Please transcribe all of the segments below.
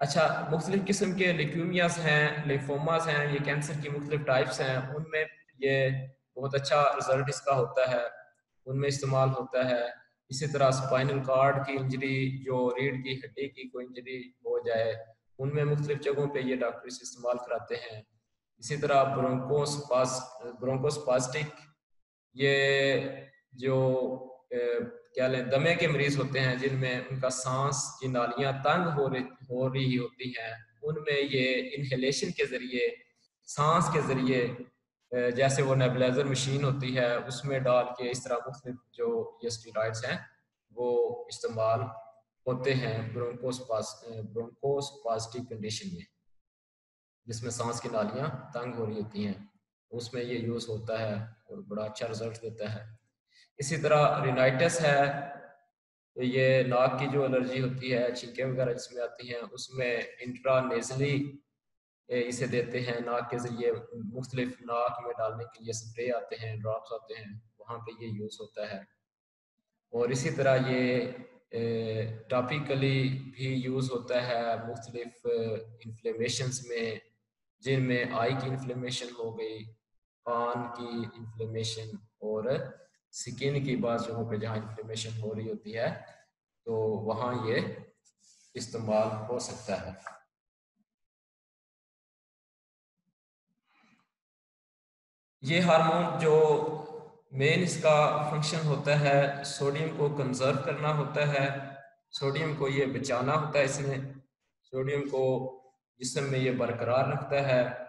अच्छा मुख्तलिफ़ किस्म के लिक्यूमियाज हैं लिफोमाज हैं, ये कैंसर की मुख्तलिफ़ टाइप्स हैं, उनमें ये बहुत अच्छा रिज़ल्ट इसका होता है, उनमें इस्तेमाल होता है। इसी तरह स्पाइनल कार्ड की इंजरी जो रीढ़ की, हड्डी की कोई इंजरी हो जाए, उनमें मुख्तलिफ़ जगहों पे ये डॉक्टर इसे इस्तेमाल कराते हैं। इसी तरह ब्रोंकोस्पास ब्रोंकोस्पास्टिक ये जो क्या लें, दमे के मरीज़ होते हैं जिनमें उनका सांस की नालियाँ तंग हो रही हो रही होती हैं। उनमें ये इनहेलेशन के ज़रिए, सांस के ज़रिए जैसे वो नेबलाइजर मशीन होती है, उसमें डाल के इस तरह मुख्तलिफ़ जो ये स्टीराइड्स हैं, वो इस्तेमाल होते हैं ब्रोंकोस्पास ब्रोंकोस्पास्टिक कंडीशन में, जिसमें सांस की नालियाँ तंग हो रही होती हैं। उसमें ये यूज़ होता है और बड़ा अच्छा रिज़ल्ट देता है। इसी तरह रिनाइटिस है तो ये नाक की जो एलर्जी होती है, छींकें वगैरह जिसमें आती हैं, उसमें इंट्रानेजली इसे देते हैं, नाक के ज़रिए मुख्तलिफ़ नाक में डालने के लिए स्प्रे आते हैं ड्रॉप्स आते हैं, वहाँ पे ये यूज़ होता है। और इसी तरह ये टॉपिकली भी यूज़ होता है मुख्तलिफ़ इन्फ्लेमेशन में, जिनमें आई की इन्फ्लेमेशन हो गई, कान की इन्फ्लेमेशन और स्किन की बात जगहों पे जहाँ इन्फ्लेमेशन हो रही होती है तो वहाँ ये इस्तेमाल हो सकता है। ये हार्मोन जो मेन इसका फ़ंक्शन होता है सोडियम को कंजर्व करना होता है सोडियम को ये बचाना होता है इसने सोडियम को जिसम में ये बरकरार रखता है।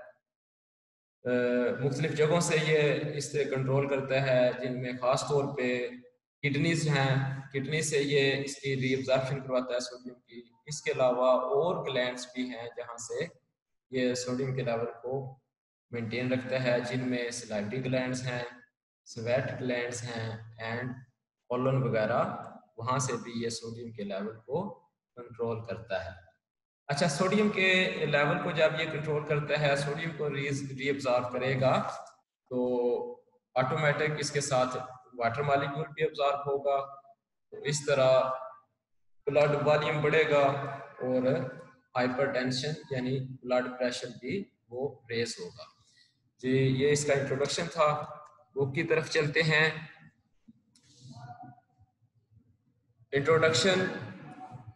मुख्तलिफ़ जगहों से ये इस तरह कंट्रोल करता है, जिनमें ख़ास तौर पे किडनीज हैं। किडनी से ये इसकी रीअब्जॉर्प्शन करवाता है सोडियम की। इसके अलावा और ग्लैंड्स भी हैं जहाँ से ये सोडियम के लेवल को मेंटेन रखता है, जिनमें सिलाइटी ग्लैंड्स हैं स्वेट ग्लैंड्स हैं एंड कॉलन वगैरह, वहाँ से भी ये सोडियम के लेवल को कंट्रोल करता है। अच्छा सोडियम के लेवल को जब ये कंट्रोल करता है, सोडियम को रीअब्जॉर्व करेगा तो ऑटोमेटिक इसके साथ वाटर मालिक्यूल भी ऑब्जॉर्व होगा तो इस तरह ब्लड वॉल्यूम बढ़ेगा और हाइपरटेंशन यानी ब्लड प्रेशर भी वो रेस होगा। जी, ये इसका इंट्रोडक्शन था। बुक की तरफ़ चलते हैं। Introduction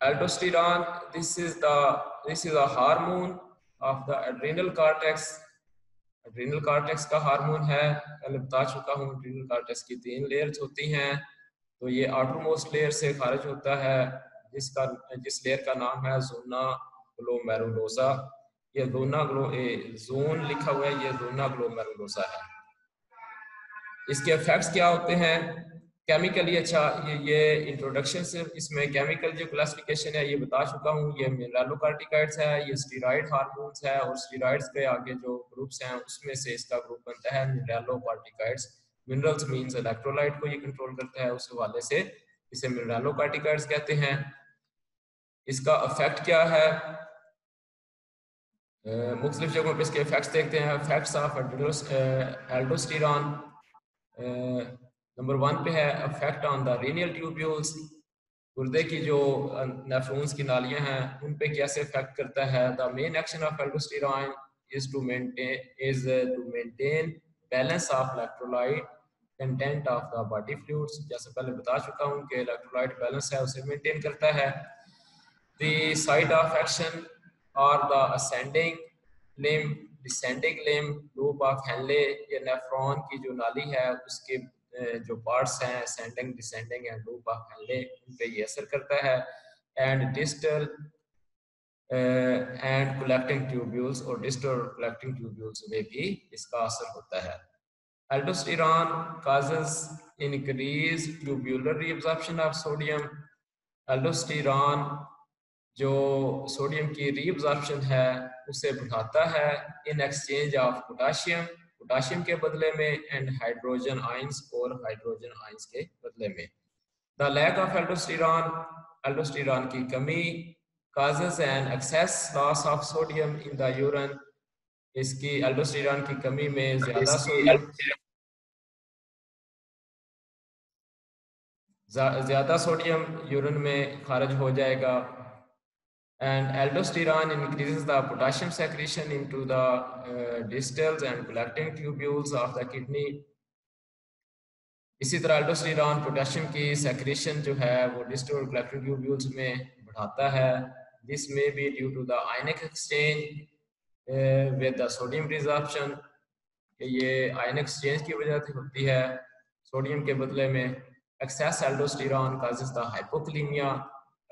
aldosterone, this is the, this is a hormone of the adrenal cortex. Adrenal cortex का हार्मोन है। पहले बता चुका हूँ, adrenal cortex की तीन लेयर्स होती हैं। तो ये आउटरमोस्ट लेयर से खारिज होता है, जिसका, जिस लेयर का नाम है जोना ग्लोमेरुलोसा ये जोना ग्लो ए जोन लिखा हुआ है, ये जोना ग्लोमेरुलोसा है। इसके इफेक्ट्स क्या होते हैं? केमिकली अच्छा ये ये इंट्रोडक्शन से इसमें केमिकल जो क्लासिफिकेशन है, ये बता चुका हूँ, ये मिनरलोकार्टिकाइड्स है, ये स्टीरॉयड हार्मोन्स है और स्टीरॉयड्स के आगे जो ग्रुप्स हैं, उसमें से इसका ग्रुप बनता है मिनरलोकार्टिकाइड्स मिनरल्स मींस इलेक्ट्रोलाइट को ये कंट्रोल करता है, उस हवाले से इसे मिनरलोकार्टिकाइड्स कहते हैं। इसका इफ़ेक्ट क्या है? मुख्तलिफ़ जगहों पर इसके इफेक्ट्स देखते हैं। Effects of aldosterone number one पे है affect on the renal tubules गुर्दे की जो नेफ्रॉन्स की नालियाँ हैं, उन पे कैसे इफ़ेक्ट करता है? The main action of aldosterone is to maintain is to maintain balance of electrolyte content of the body fluids जैसे पहले बता चुका हूँ कि इलेक्ट्रोलाइट बैलेंस है, उसे मेंटेन करता है। द साइड ऑफ़ एक्शन और the ascending limb descending limb loop of Henle ये नेफ्रॉन की जो नाली है, उसके जो पार्ट्स हैं ascending descending and loop of Henle उन पे ये असर करता है. And distal and collecting tubules और डिस्टल कलेक्टिंग ट्यूब्यूल्स में भी इसका असर होता है. Aldosterone causes increase tubular reabsorption of sodium. Aldosterone जो सोडियम की रीअब्जॉर्प्शन है, उसे बढ़ाता है in exchange of potassium potassium के बदले में एंड हाइड्रोजन आइंस और हाइड्रोजन आइंस के बदले में। The lack of aldosterone aldosterone की कमी causes an excess loss of sodium in the urine. इसकी एल्डोस्टेरॉन की कमी में ज़्यादा सोडियम ज़्यादा सोडियम यूरिन में खारिज हो जाएगा। And aldosterone increases the potassium secretion into the uh, distals and collecting tubules of the kidney. इसी तरह अल्डोस्टेरॉन पोटेशियम की सेक्रेशन जो है वो डिस्टल और कलेक्टिंग ट्यूब्यूल्स में बढ़ाता है। दिस में be due to the ionic exchange with the sodium reabsorption ये आयन एक्सचेंज की वजह से होती है। सोडियम के बदले में excess aldosterone causes the hypokalemia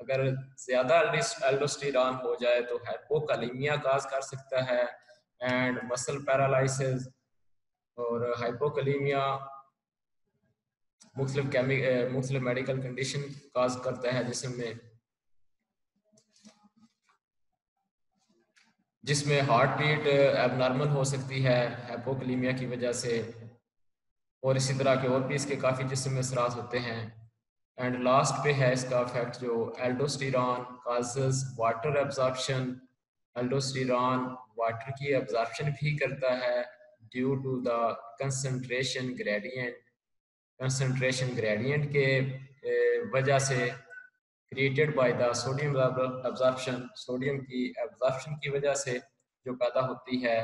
अगर ज़्यादा एल्डोस्टेरॉन हो जाए तो हाइपोकालीमिया काज कर सकता है एंड मसल पैरालिसिस और हाइपोकलीमिया मुख्तलिफ़ मुख्तलिफ़ मेडिकल कंडीशन काज करता है, जिसमें जिसमें हार्ट बीट एबनॉर्मल हो सकती है हाइपोकलीमिया की वजह से, और इसी तरह के और भी इसके काफ़ी जिसम में असरात होते हैं। एंड लास्ट पे है इसका इफ़ेक्ट जो aldosterone causes water absorption aldosterone water की एब्जॉर्प्शन भी करता है due to the gradient concentration gradient के वजह से created by the sodium absorption sodium की एब्जॉर्प्शन की वजह से जो पैदा होती है।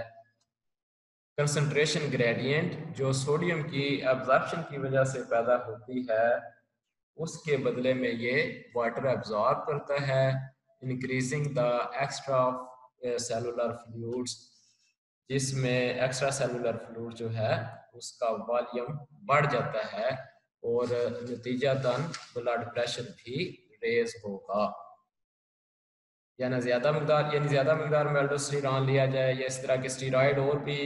कंसंट्रेशन ग्रेडियंट जो सोडियम की एब्जॉर्प्शन की वजह से पैदा होती है उसके बदले में ये वाटर एब्जॉर्ब करता है increasing the extra cellular fluids जिसमें एक्स्ट्रा सेलुलर फ्लूड जो है, उसका वॉल्यूम बढ़ जाता है और नतीजा तन ब्लड प्रेशर भी रेज होगा। या ना ज़्यादा मकदार, यानी ज़्यादा मकदार में एल्डोस्टेरॉन लिया जाए या इस तरह के स्टीरॉयड और भी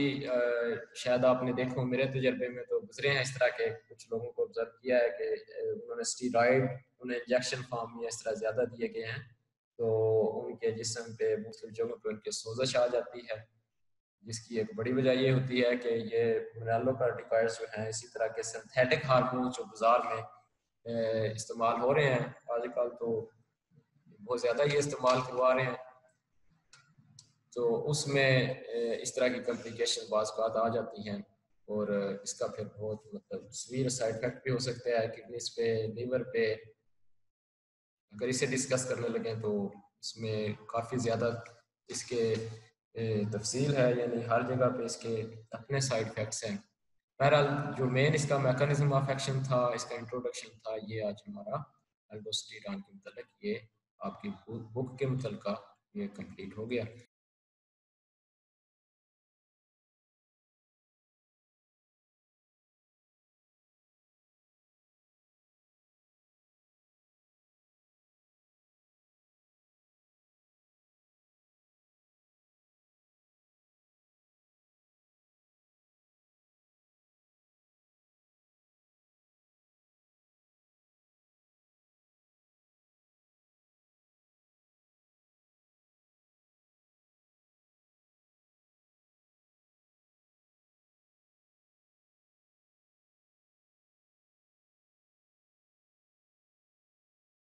शायद आपने देखो मेरे तजर्बे में तो गुजरे हैं इस तरह के कुछ लोगों को ऑब्ज़र्व किया है कि उन्होंने स्टीरॉयड उन्हें इंजेक्शन फॉर्म में इस तरह ज़्यादा दिए गए हैं। तो उनके जिसम पे मुख्तु जगहों पर उनकी सोजश आ जाती है, जिसकी एक बड़ी वजह ये होती है कि ये मिनरलोकार्टिकॉइड्स जो हैं, इसी तरह के सिंथेटिक हार्मोन जो बाज़ार में इस्तेमाल हो रहे हैं, आजकल तो बहुत ज़्यादा ये इस्तेमाल करवा रहे हैं। तो उसमें इस तरह की कम्प्लिकेशन बात आ जाती हैं और इसका फिर बहुत मतलब सवीर साइड इफ़ेक्ट भी हो सकता है किडनीस पे लीवर पे। अगर इसे डिस्कस करने लगे तो इसमें काफ़ी ज़्यादा इसके तफसील है, यानी हर जगह पे इसके अपने साइड इफ़ेक्ट्स हैं। बहरहाल, जो मेन इसका मैकेनिज्म ऑफ़ एक्शन था, इसका इंट्रोडक्शन था, ये आज हमारा अल्डोस्टीरान के मतलब ये आपकी बुक के मुतल ये कंप्लीट हो गया।